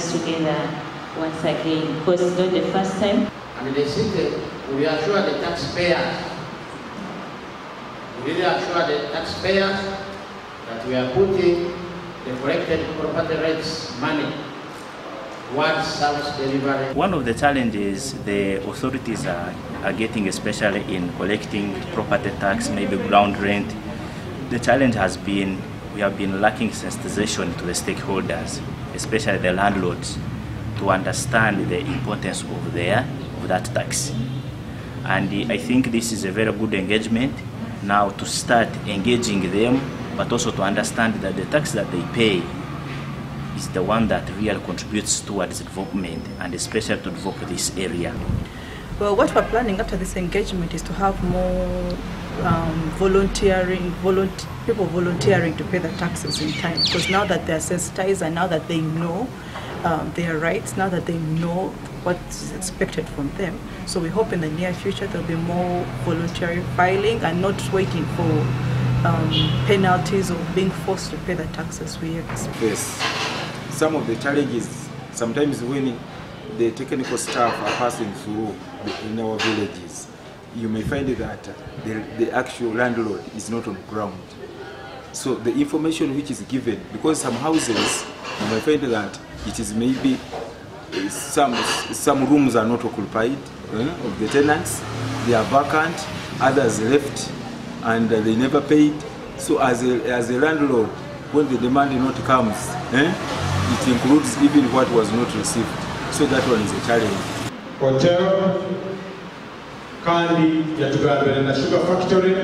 us together once again because it's not the first time. And the city, we assure the taxpayers, we really assure the taxpayers that we are putting the collected property rights money towards service delivery. One of the challenges the authorities are, are getting, especially in collecting property tax, maybe ground rent, the challenge has been we have been lacking sensitization to the stakeholders, especially the landlords, to understand the importance of their of that tax. And I think this is a very good engagement now to start engaging them, but also to understand that the tax that they pay is the one that really contributes towards development and especially to develop this area. Well, what we're planning after this engagement is to have more um, volunteering, volunt people volunteering to pay the taxes in time. Because now that they're sensitized and now that they know um, their rights, now that they know what is expected from them, so we hope in the near future there'll be more voluntary filing and not waiting for um, penalties or being forced to pay the taxes we expect. Yes. Some of the challenges, sometimes when the technical staff are passing through in our villages, you may find that the, the actual landlord is not on ground. So the information which is given, because some houses, you may find that it is maybe uh, some, some rooms are not occupied eh, of the tenants, they are vacant, others left and uh, they never paid. So as a, as a landlord, when the demand not comes, eh, it includes even what was not received. So that one is a challenge. hotel kandi yatugambira na sugar factory